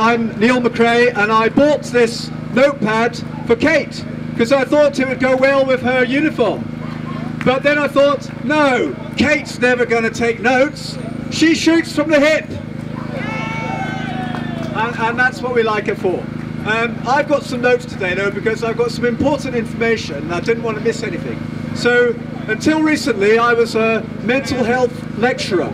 I'm Niall McCrae and I bought this notepad for Kate because I thought it would go well with her uniform. But then I thought, no, Kate's never going to take notes. She shoots from the hip. And, and that's what we like her for. Um, I've got some notes today though because I've got some important information and I didn't want to miss anything. So until recently I was a mental health lecturer,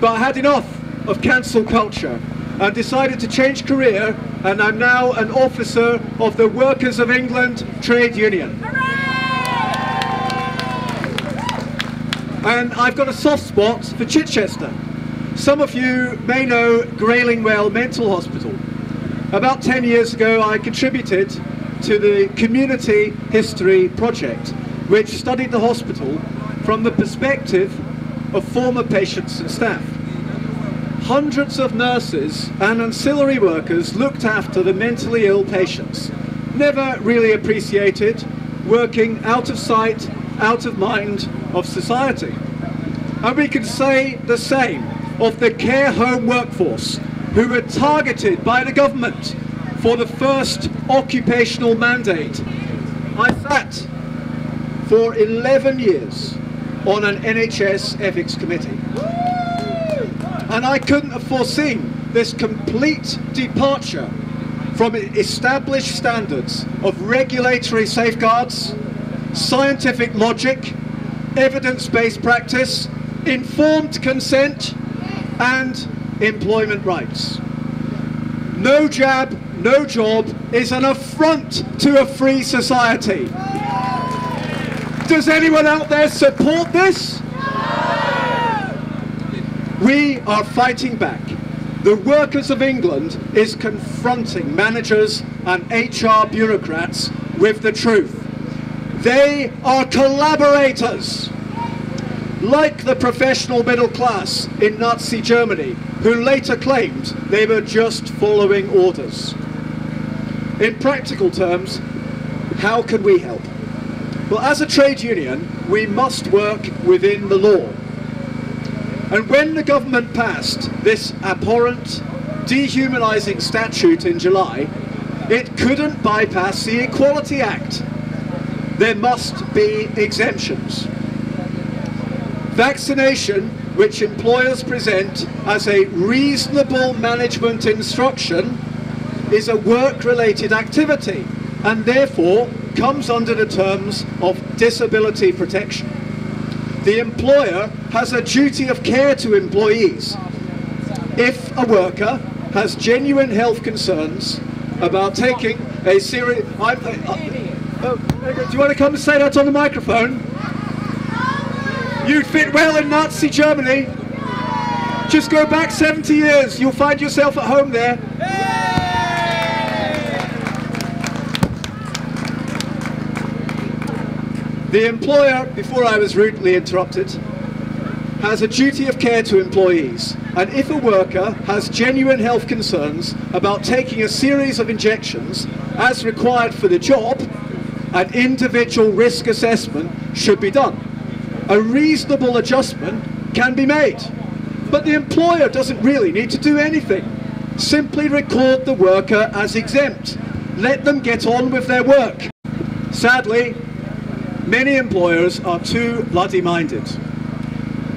but I had enough of cancel culture and decided to change career and I'm now an officer of the Workers of England Trade Union. Hooray! And I've got a soft spot for Chichester. Some of you may know Graylingwell Mental Hospital. About 10 years ago I contributed to the Community History Project, which studied the hospital from the perspective of former patients and staff. Hundreds of nurses and ancillary workers looked after the mentally ill patients, never really appreciated, working out of sight, out of mind of society. And we can say the same of the care home workforce who were targeted by the government for the first occupational mandate. I sat for 11 years on an NHS ethics committee. And I couldn't have foreseen this complete departure from established standards of regulatory safeguards, scientific logic, evidence-based practice, informed consent, and employment rights. No jab, no job is an affront to a free society. Does anyone out there support this? We are fighting back. The Workers of England is confronting managers and HR bureaucrats with the truth. They are collaborators like the professional middle class in Nazi Germany, who later claimed they were just following orders. In practical terms, how can we help? Well, as a trade union, we must work within the law. And when the government passed this abhorrent, dehumanising statute in July, it couldn't bypass the Equality Act. There must be exemptions. Vaccination, which employers present as a reasonable management instruction, is a work-related activity and therefore comes under the terms of disability protection. The employer has a duty of care to employees. If a worker has genuine health concerns about taking a serious... Uh, uh, do you want to come and say that on the microphone? You'd fit well in Nazi Germany. Just go back 70 years, you'll find yourself at home there. The employer, before I was rudely interrupted, has a duty of care to employees. And if a worker has genuine health concerns about taking a series of injections as required for the job, an individual risk assessment should be done a reasonable adjustment can be made. But the employer doesn't really need to do anything. Simply record the worker as exempt. Let them get on with their work. Sadly, many employers are too bloody-minded.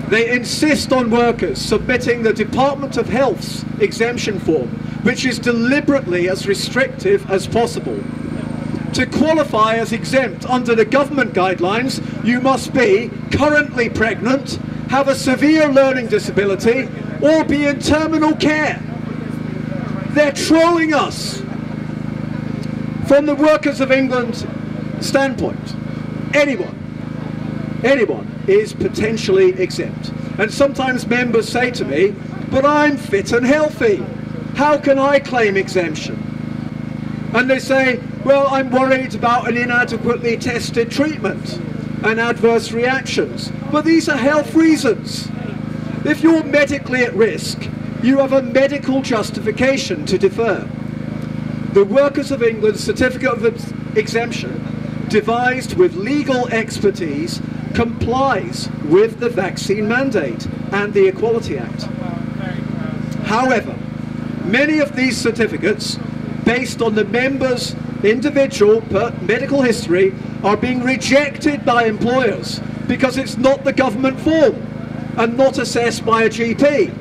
They insist on workers submitting the Department of Health's exemption form, which is deliberately as restrictive as possible. To qualify as exempt under the government guidelines, you must be currently pregnant, have a severe learning disability, or be in terminal care. They're trolling us. From the Workers of England standpoint, anyone, anyone is potentially exempt. And sometimes members say to me, but I'm fit and healthy. How can I claim exemption? And they say, well, I'm worried about an inadequately tested treatment and adverse reactions. But these are health reasons. If you're medically at risk, you have a medical justification to defer. The Workers of England Certificate of Exemption, devised with legal expertise, complies with the vaccine mandate and the Equality Act. However, Many of these certificates, based on the member's individual medical history, are being rejected by employers because it's not the government form and not assessed by a GP.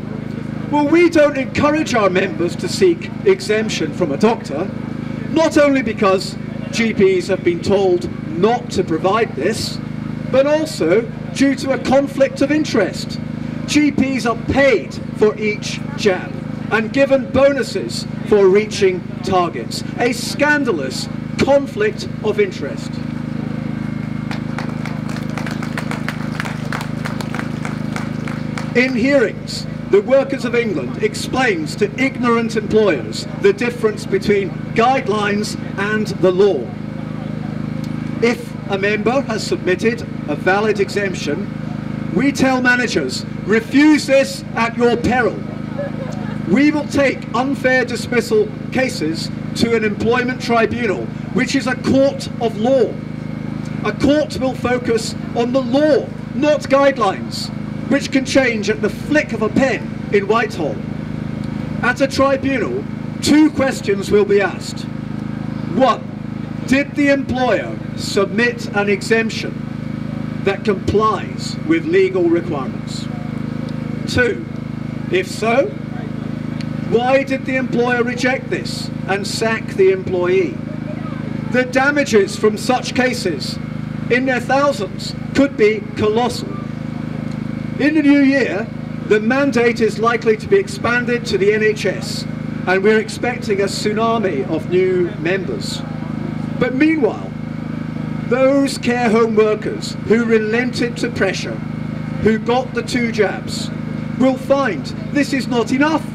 Well, we don't encourage our members to seek exemption from a doctor, not only because GPs have been told not to provide this, but also due to a conflict of interest. GPs are paid for each jab and given bonuses for reaching targets. A scandalous conflict of interest. In hearings, the Workers of England explains to ignorant employers the difference between guidelines and the law. If a member has submitted a valid exemption, we tell managers, refuse this at your peril. We will take unfair dismissal cases to an employment tribunal, which is a court of law. A court will focus on the law, not guidelines, which can change at the flick of a pen in Whitehall. At a tribunal, two questions will be asked. One, did the employer submit an exemption that complies with legal requirements? Two, if so, why did the employer reject this and sack the employee? The damages from such cases, in their thousands, could be colossal. In the new year, the mandate is likely to be expanded to the NHS, and we're expecting a tsunami of new members. But meanwhile, those care home workers who relented to pressure, who got the two jabs, will find this is not enough.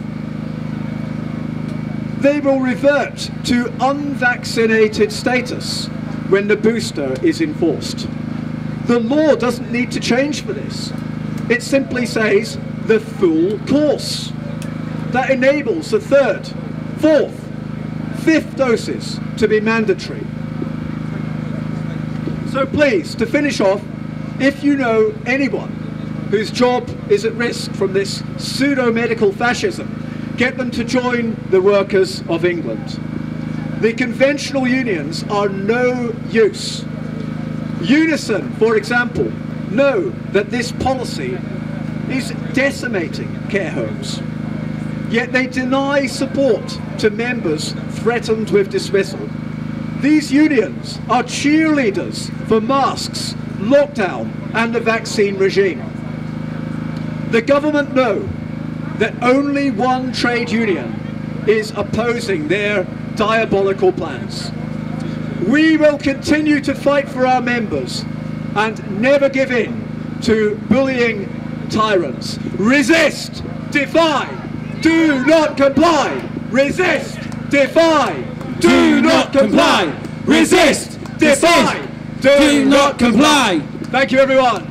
They will revert to unvaccinated status when the booster is enforced. The law doesn't need to change for this. It simply says the full course. That enables the third, fourth, fifth doses to be mandatory. So please, to finish off, if you know anyone whose job is at risk from this pseudo-medical fascism, get them to join the workers of England. The conventional unions are no use. Unison, for example, know that this policy is decimating care homes. Yet they deny support to members threatened with dismissal these unions are cheerleaders for masks, lockdown and the vaccine regime. The government know that only one trade union is opposing their diabolical plans. We will continue to fight for our members and never give in to bullying tyrants. Resist, defy, do not comply. Resist, defy, do not comply. Resist. Defy. Do not comply. Thank you, everyone.